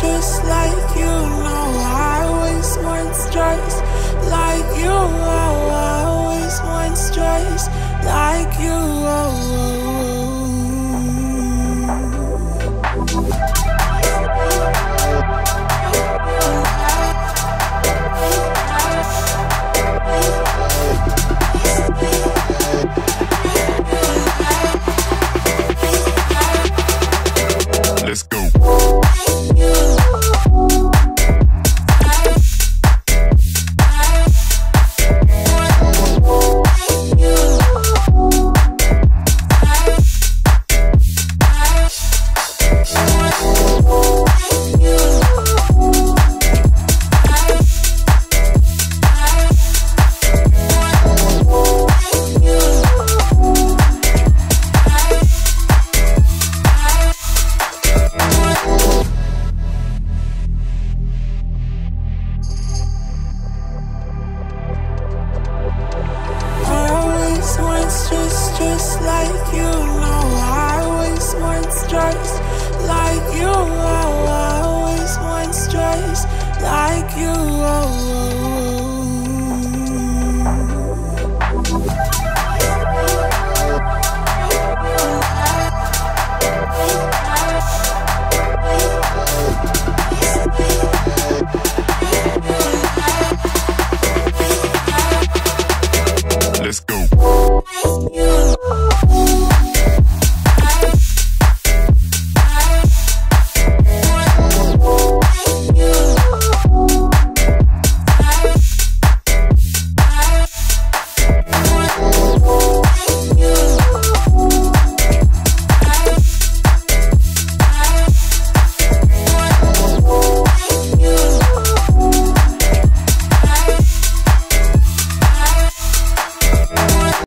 just like you. Like you. No, I always want stress like you. Oh, I always want stress like you. Oh,